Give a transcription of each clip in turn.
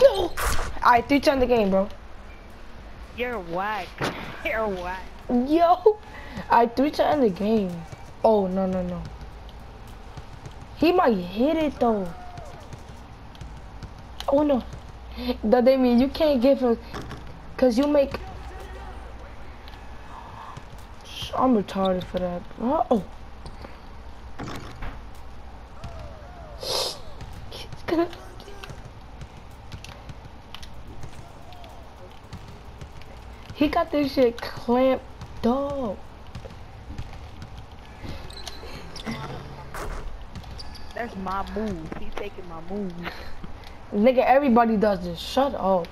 No. Alright, three turn the game, bro. You're whack. You're whack. Yo. Alright, three turn the game. Oh no no no. He might hit it though. Oh no. That they mean you can't give him cause you make I'm retarded for that. bro. Oh. He's gonna He got this shit clamped up. That's my move. He's taking my move. Nigga, everybody does this. Shut up.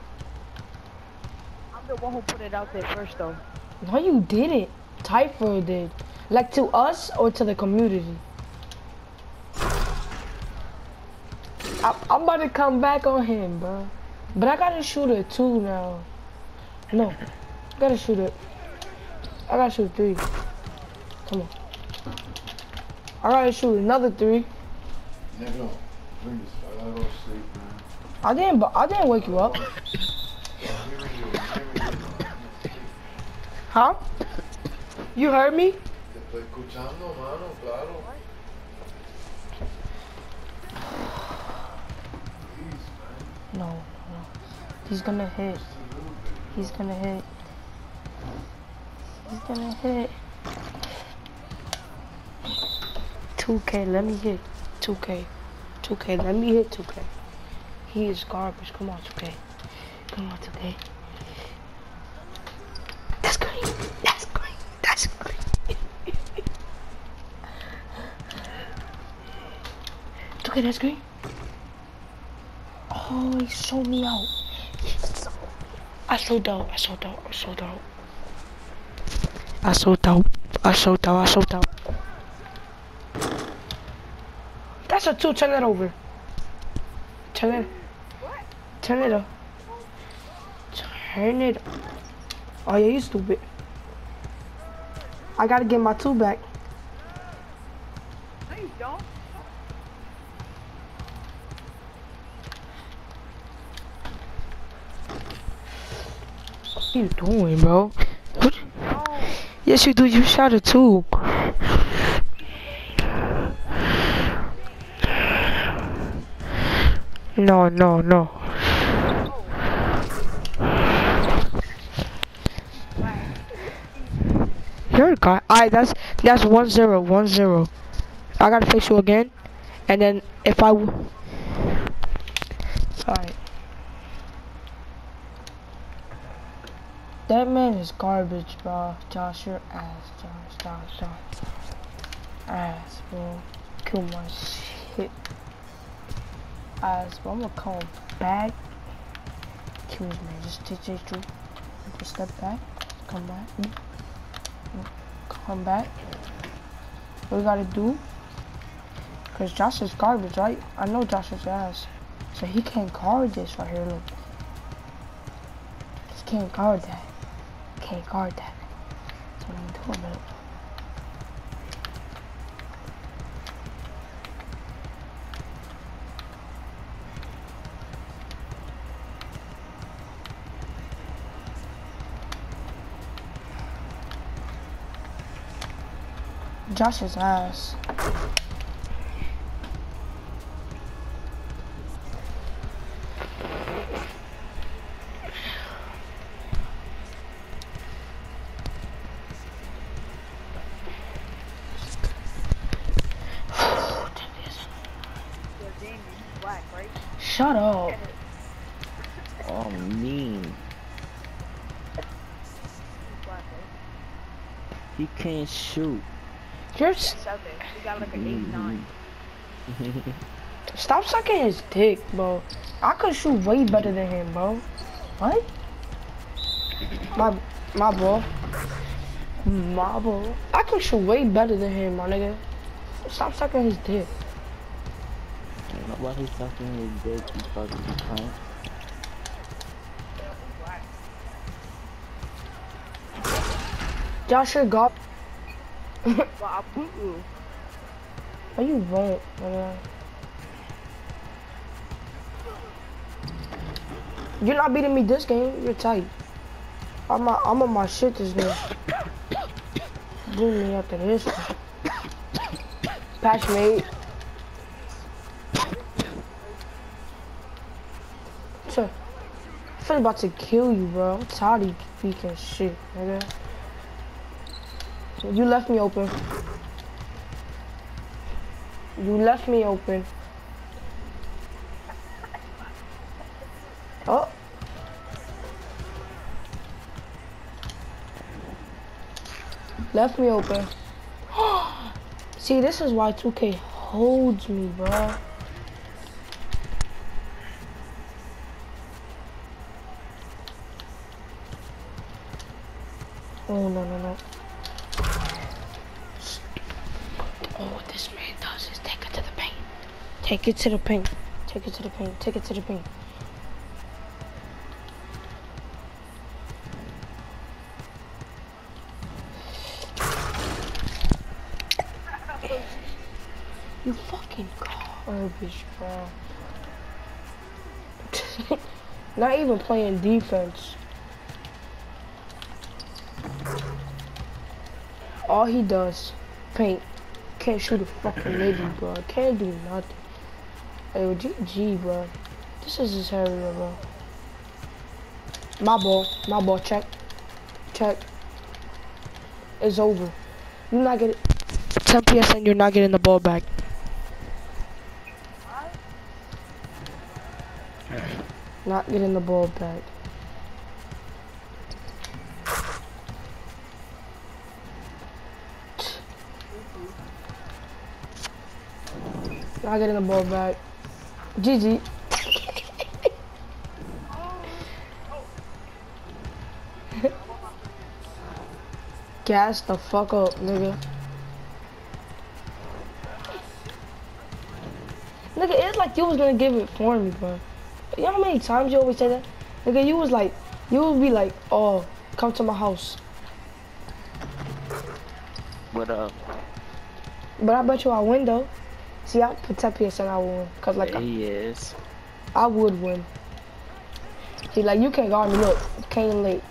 I'm the one who put it out there first, though. No, you didn't. Typhoid did. Like to us or to the community? I, I'm about to come back on him, bro. But I gotta shoot it too now. No, I gotta shoot it. I gotta shoot three. Come on. I gotta shoot another three. Nigga, I gotta go sleep, man. I didn't. I didn't wake you up. You, give me you. Huh? You heard me? Te estoy escuchando, mano, claro. Please, man. No, no. He's gonna hit. He's gonna hit. He's gonna hit. 2K, let me hit. 2K. 2K, let me hit 2K. He is garbage. Come on, 2K. Come on, 2K. That's green. That's green. That's green. 2K, that's green. Oh, he sold me out. I sold out. I sold out. I sold out. I sold out. I sold out. I sold out. I showed out. That's a two. Turn it over. Turn it. Turn it up. Turn it. Oh yeah, you stupid. I gotta get my two back. No, you don't. What are you doing, bro? Yes, you do. You shot it too. No, no, no. You're a guy. Alright, that's that's one zero, one zero. I gotta face you again, and then if I. Alright. That man is garbage, bro. Josh, your ass, Josh, Josh, Josh. Ass, bro. Kill my shit. Ass, bro. I'm gonna come back. Excuse me, just take take two. Just step back. Come back. Mm. Mm. Come back. What we gotta do? Cause Josh is garbage, right? I know Josh is ass. So he can't guard this right here, look. He can't guard that. Can't guard that. That's what I'm doing, but Josh's ass. You're Damien. He's black, right? Shut up. Oh, mean. He's black, right? He can't shoot. You're s- It's out got like an 8 9. stop sucking his dick, bro. I could shoot way better than him, bro. What? My my bro. My bro. I can shoot way better than him, my nigga. Stop sucking his dick. Ain't nobody sucking his dick, you fucking cunt. Josh, you're god. I'll boot you. Why you won't, nigga? You're not beating me this game. You're tight. I'm on, I'm on my shit this game. Boom me after this. Patch made. I'm about to kill you, bro. I'm tired of you speaking shit, nigga. You left me open. You left me open. Oh. Left me open. See, this is why 2K holds me, bro. Oh, no, no, no. Oh, what this man does is take it to the paint. Take it to the paint. Take it to the paint. Take it to the paint. You fucking garbage, oh, bro. Not even playing defense. All he does, paint. Can't shoot a fucking nigga, bro. Can't do nothing. Hey, GG, bro. This is his area, bro. My ball. My ball. Check. Check. It's over. You're not getting... 10 PSN, you're not getting the ball back. Not getting the ball back. Not getting the ball back. GG. Gas the fuck up, nigga. Nigga, it's like you was gonna give it for me, bro. You know how many times you always say that? Nigga, you was like, you would be like, oh, come to my house. What up? But I bet you I win though. See, I'll put 10 and I will win. Cause like, he is. I would win. See, like, you can't guard me. Look, came late.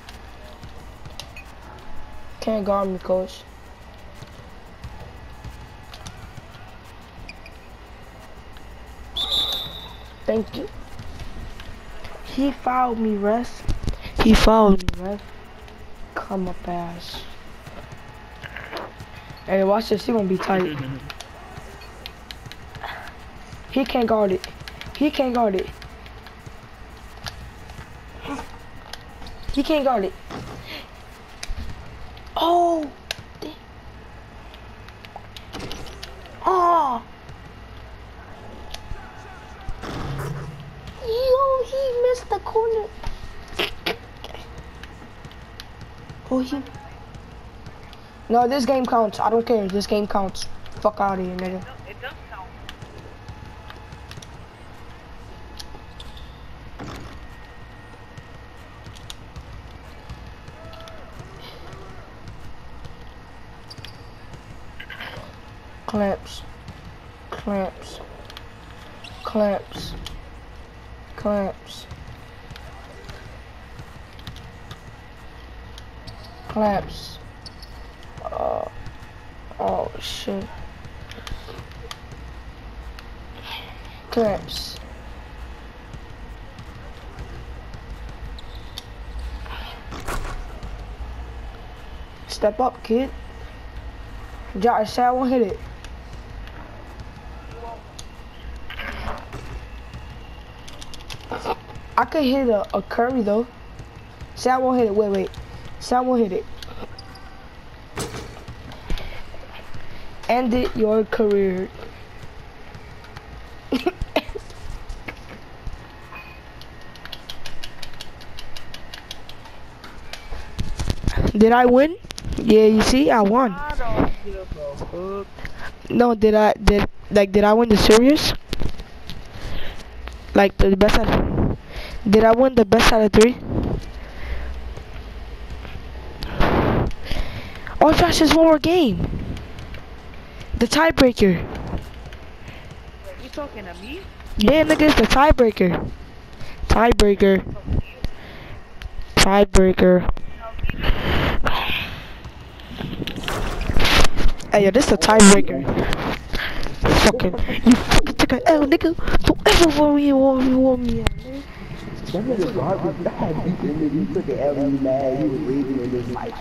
Can't guard me, coach. Thank you. He fouled me, ref. He fouled me, ref. Come up ass. Hey, watch this. He won't be tight. He can't guard it. He can't guard it. He can't guard it. Oh. Oh. Yo, he missed the corner. Oh, he. No, this game counts. I don't care. This game counts. Fuck out of here, nigga. Clamps. Clamps. Clamps. Clamps. Clamps. Uh, oh shit. Clamps. Step up, kid. Josh, say I won't hit it. I could hit a, a curry though. Say I won't hit it. Wait, wait. Say I won't hit it. Ended your career. Did I win? Yeah, you see, I won. I. No, did I did like did I win the series? Like the best of, did I win the best out of three? Oh Josh, there's one more game. The tiebreaker. You talking to me? Yeah, nigga, it's the tiebreaker. Tiebreaker. Tiebreaker. Hey, yo, this is a tiebreaker. Fucking, you fucking took a L, nigga. Don't ever want me, want me, me. That nigga garbage said he took an L, mad, was raging in his life.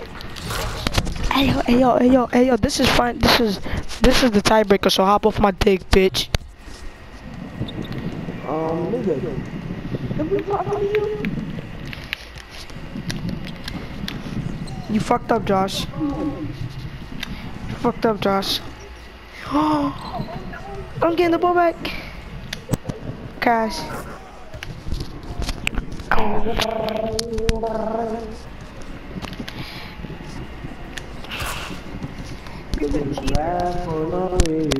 Hey yo, hey yo, hey yo, hey yo, this is fine. This is, this is the tiebreaker. So hop off my dick, bitch. Um, nigga. Can we talk to you? You fucked up, Josh. You fucked up, Josh. Oh, I'm getting the ball back. Cash.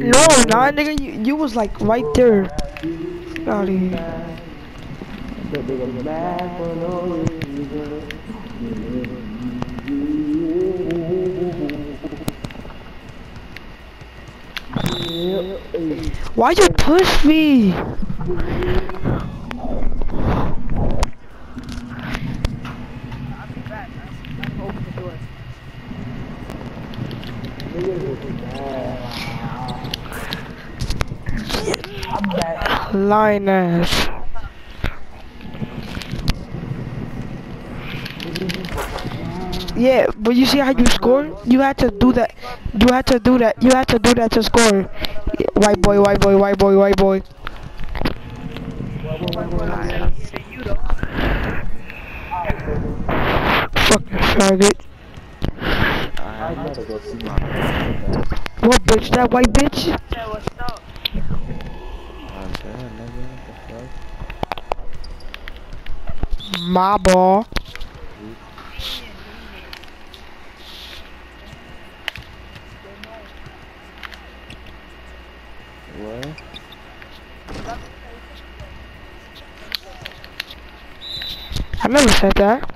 No, nah, nigga, you, you was like right there. Out of here. Why you push me? Open the door. Linus. Yeah, but you see how you score? You had to do that. You had to do that. You had to do that to score. White boy, white boy, white boy, white boy. Faggot. See my man. What bitch? That white bitch? My ball. I never said that.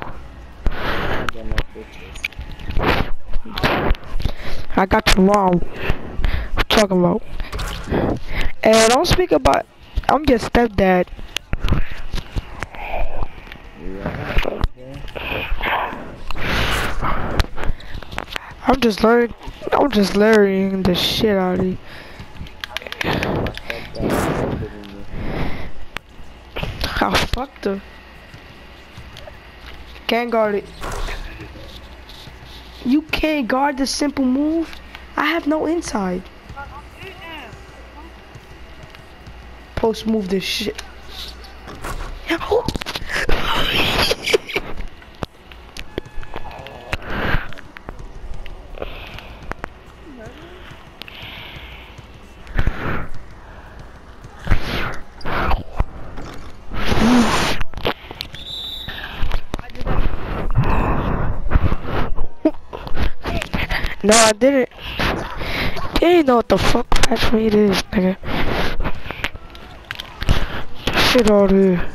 I got you wrong. What talking about? And don't speak about. I'm your stepdad. I'm just learning. I'm just learning the shit out of you. How fucked her. Can't guard it. You can't guard the simple move. I have no inside. Post move this shit. No, I didn't. You ain't know what the fuck patch me is, nigga. Shit out here.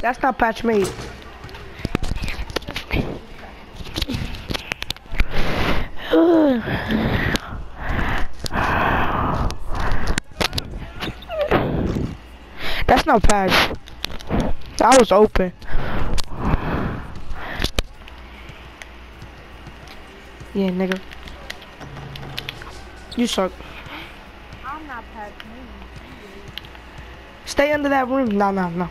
That's not patch made. That's not patch. That was open. Yeah, nigga. You suck. I'm not me. Stay under that room. No, no, no.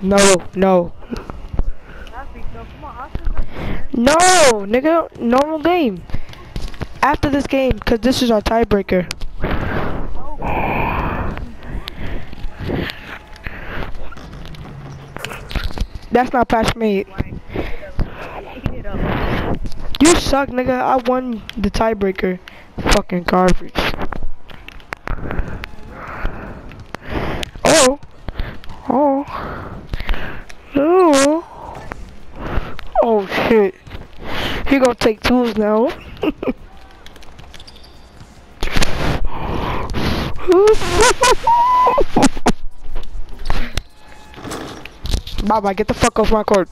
No, no. That's big though. Come on, I'll send you. No, nigga. Normal game. After this game, because this is our tiebreaker. That's not patch up. You suck, nigga. I won the tiebreaker. Fucking garbage. Oh. Oh. Oh. Oh shit. He gonna take twos now. Baba, get the fuck off my court.